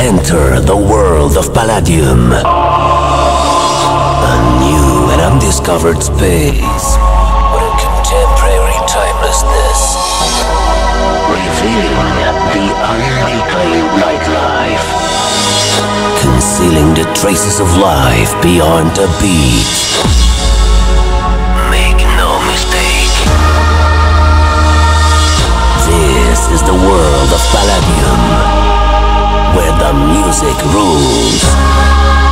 Enter the world of Palladium. A new and undiscovered space where contemporary timelessness revealing the unlikely nightlife. Concealing the traces of life beyond a beat. This is the world of Palladium where the music rules.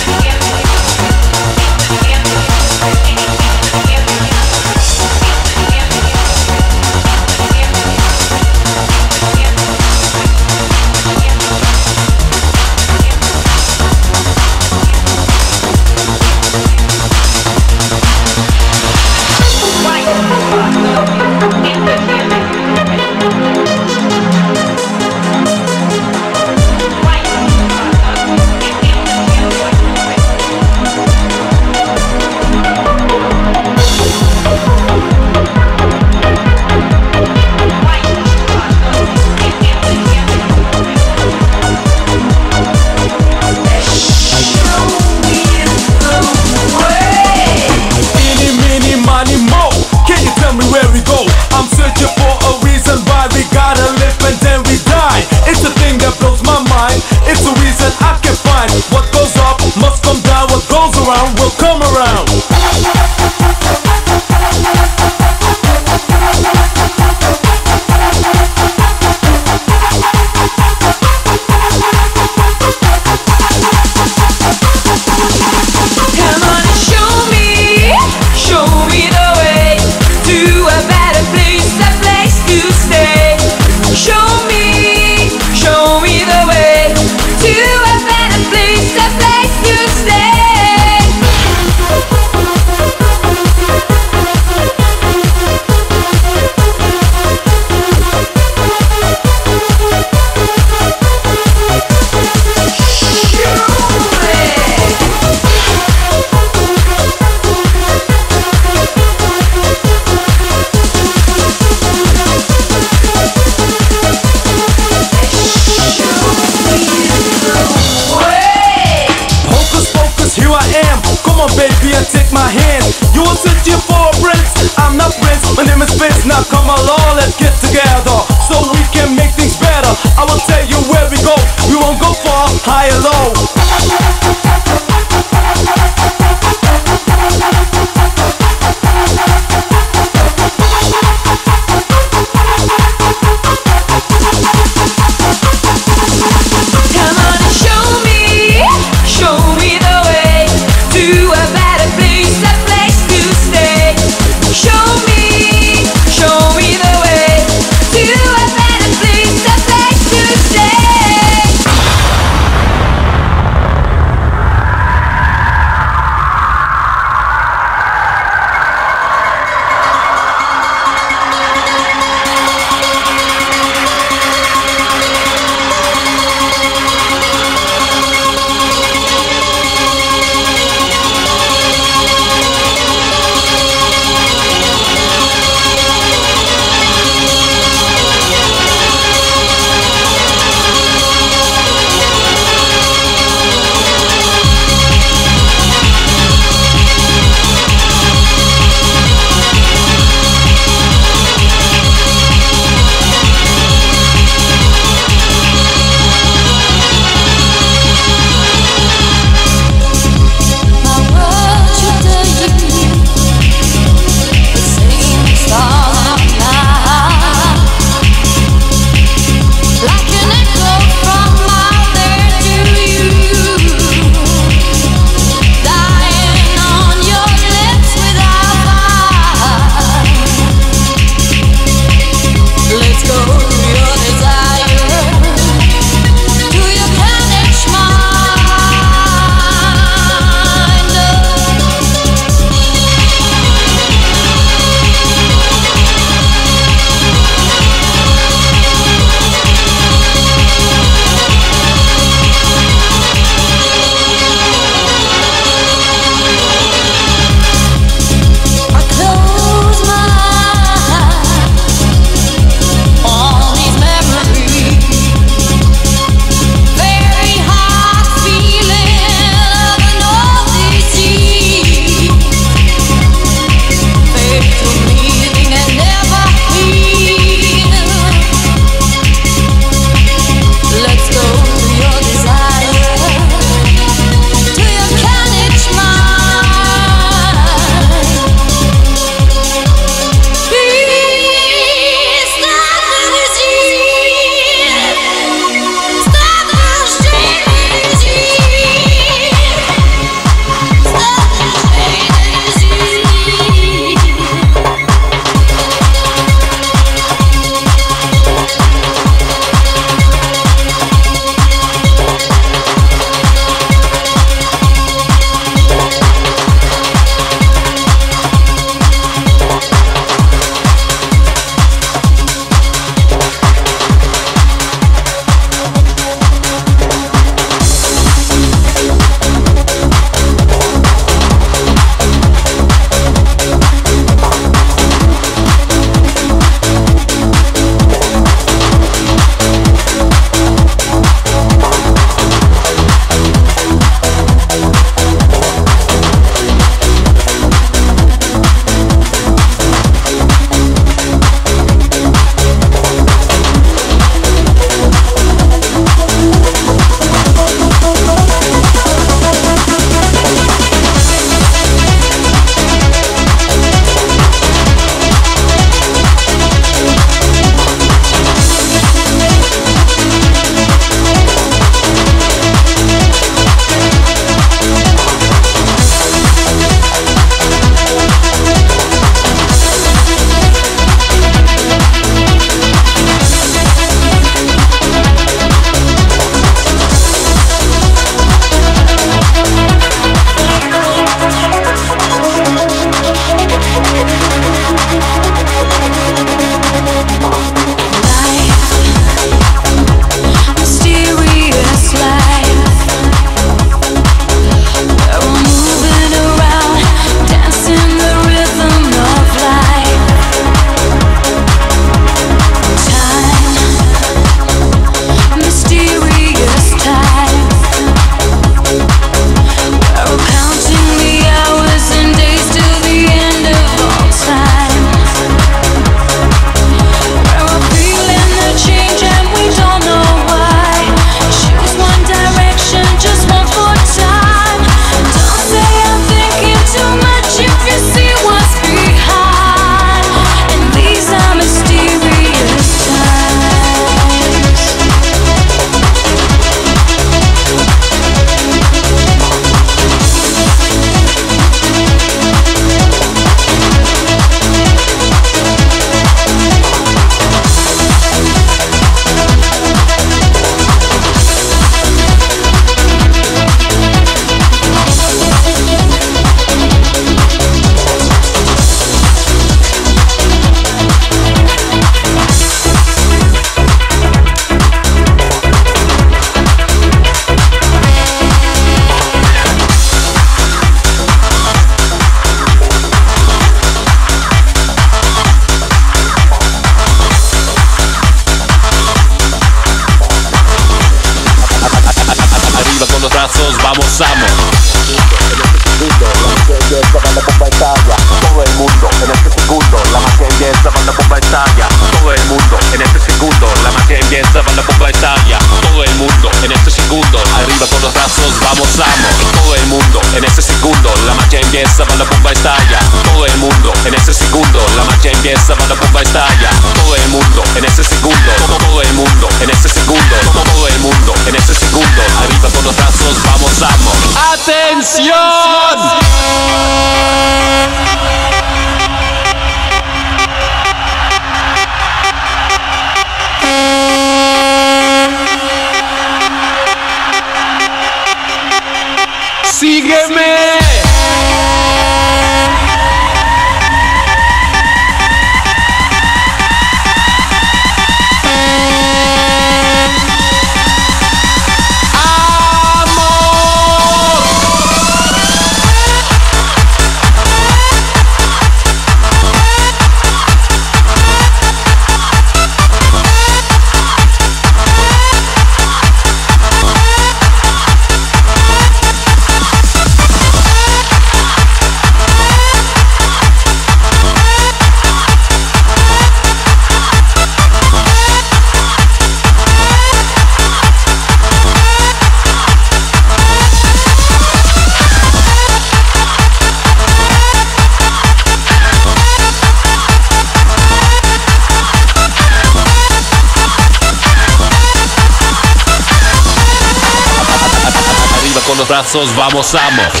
Vamos, amo.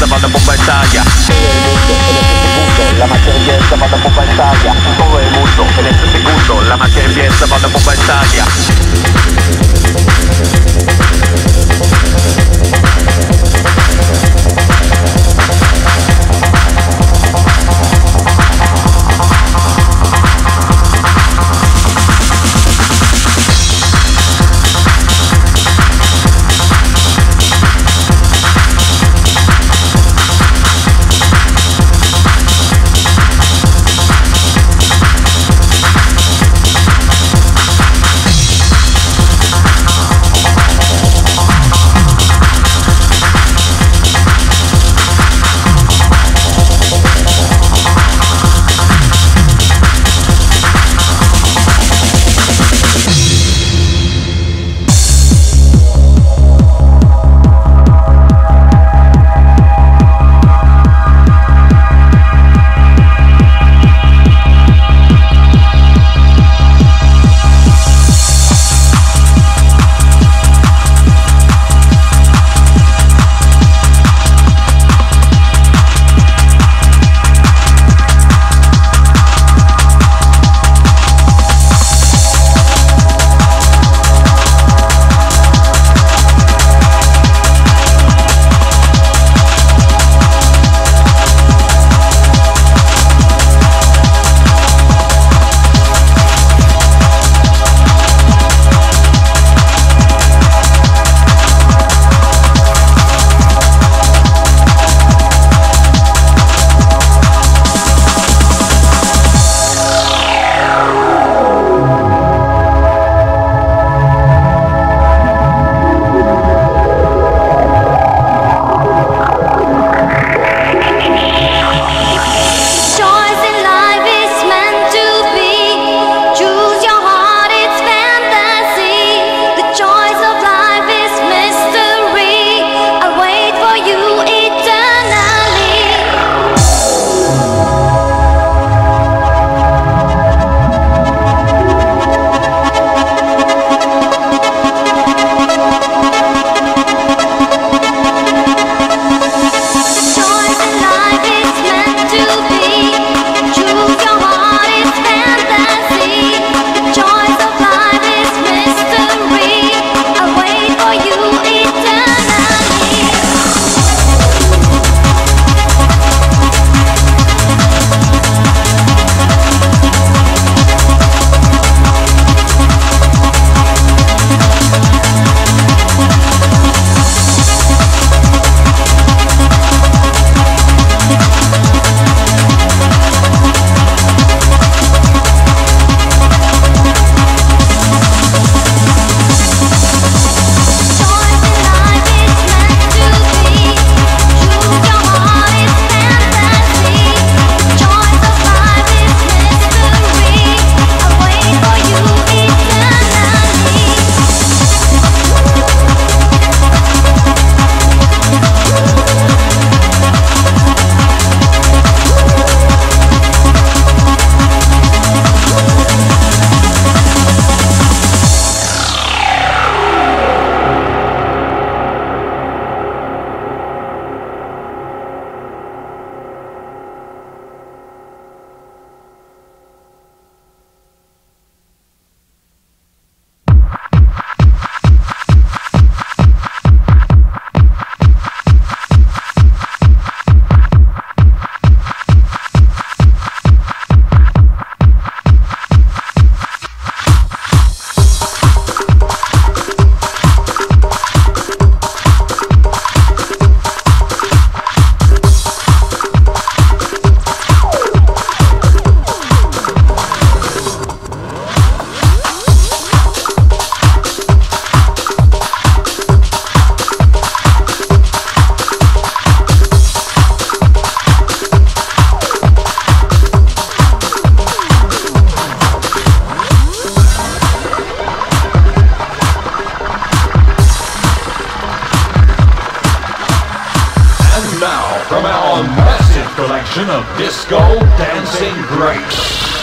urgenza vado a bomba in taglia la macchina in piazza vado a bomba in taglia Todo el mundo en este segundo La macchina in piazza vado a bomba in taglia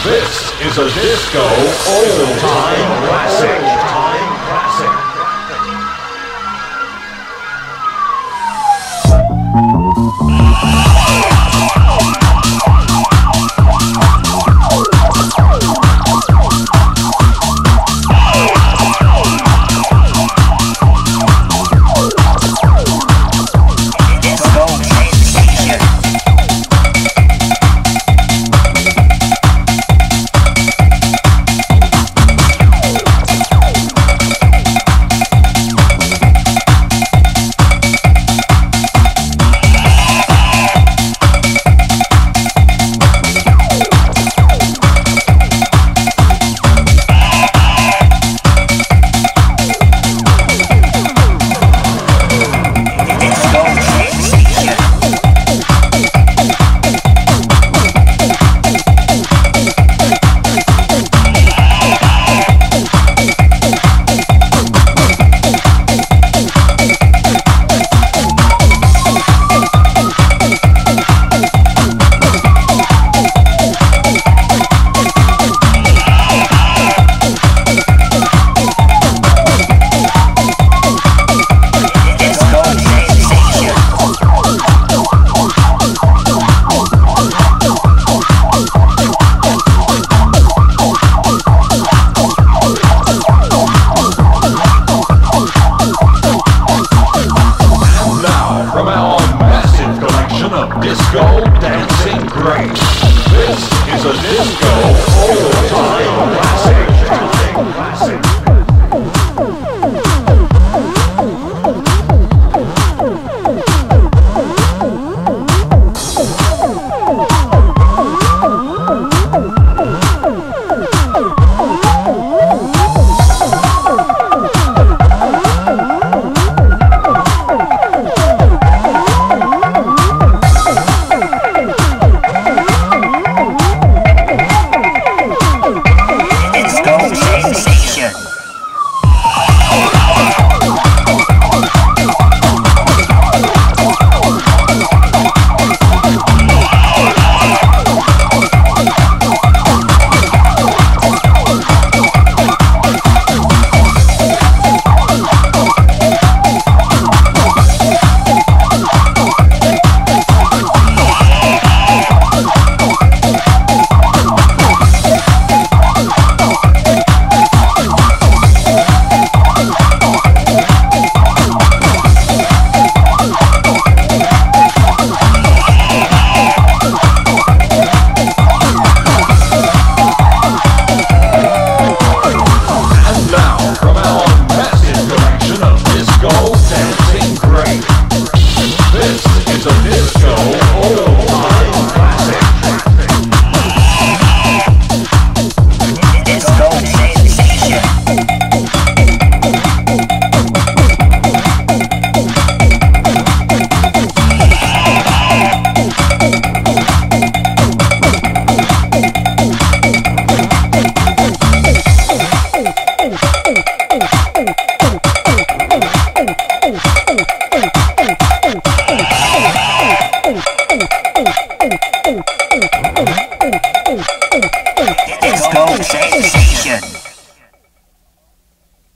This is a disco classic. Time classic.